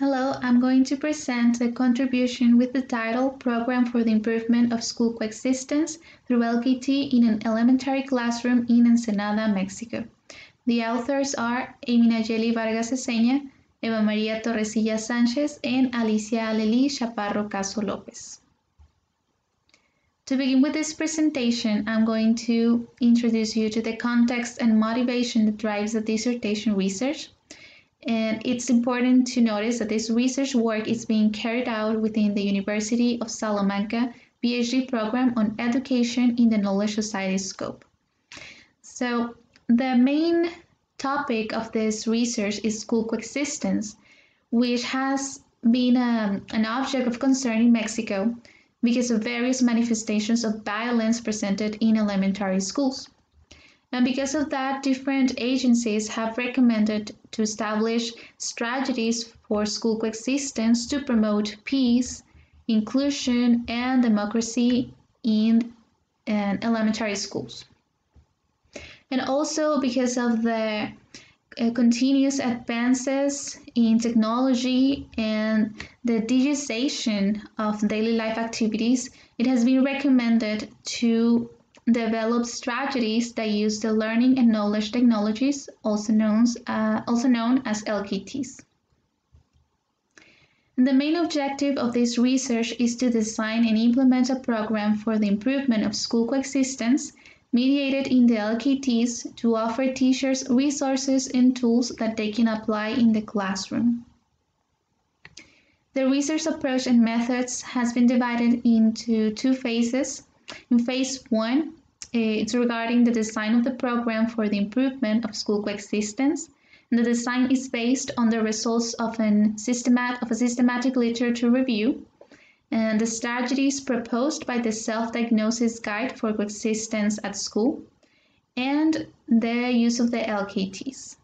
Hello, I'm going to present a contribution with the title Program for the Improvement of School Coexistence through LKT in an Elementary Classroom in Ensenada, Mexico. The authors are Amy Nayeli Vargas Ceseña, Eva Maria Torrecilla Sanchez, and Alicia Aleli Chaparro Caso Lopez. To begin with this presentation, I'm going to introduce you to the context and motivation that drives the dissertation research and it's important to notice that this research work is being carried out within the University of Salamanca PhD program on education in the knowledge society scope. So the main topic of this research is school coexistence, which has been um, an object of concern in Mexico because of various manifestations of violence presented in elementary schools. And because of that, different agencies have recommended to establish strategies for school coexistence to promote peace, inclusion, and democracy in uh, elementary schools. And also because of the uh, continuous advances in technology and the digitization of daily life activities, it has been recommended to develop strategies that use the learning and knowledge technologies, also known, uh, also known as LKTs. The main objective of this research is to design and implement a program for the improvement of school coexistence mediated in the LKTs to offer teachers resources and tools that they can apply in the classroom. The research approach and methods has been divided into two phases. In phase one, it's regarding the design of the program for the improvement of school coexistence. And the design is based on the results of, an systemat- of a systematic literature review and the strategies proposed by the Self-Diagnosis Guide for Coexistence at School and the use of the LKTs.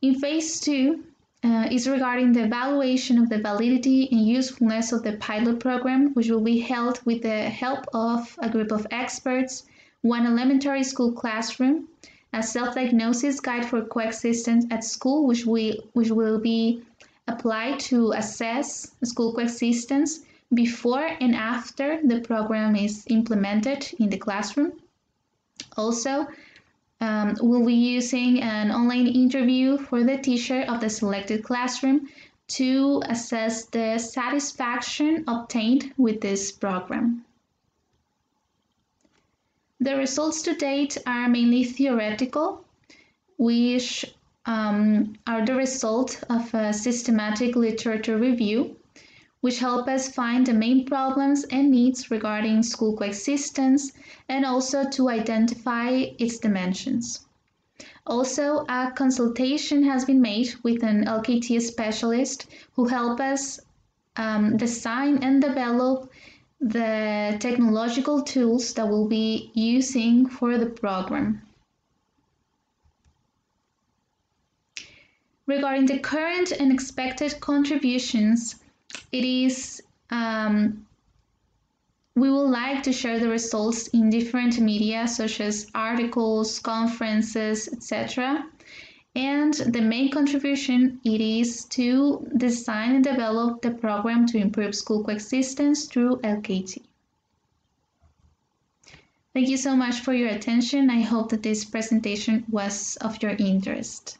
In phase two, uh, is regarding the evaluation of the validity and usefulness of the pilot program, which will be held with the help of a group of experts one elementary school classroom, a self-diagnosis guide for coexistence at school, which, we, which will be applied to assess school coexistence before and after the program is implemented in the classroom. Also, um, we'll be using an online interview for the teacher of the selected classroom to assess the satisfaction obtained with this program. The results to date are mainly theoretical, which um, are the result of a systematic literature review, which help us find the main problems and needs regarding school coexistence and also to identify its dimensions. Also, a consultation has been made with an LKT specialist who help us um, design and develop the technological tools that we'll be using for the program. Regarding the current and expected contributions, it is um, we would like to share the results in different media such as articles, conferences, etc. And the main contribution it is to design and develop the program to improve school coexistence through LKT. Thank you so much for your attention. I hope that this presentation was of your interest.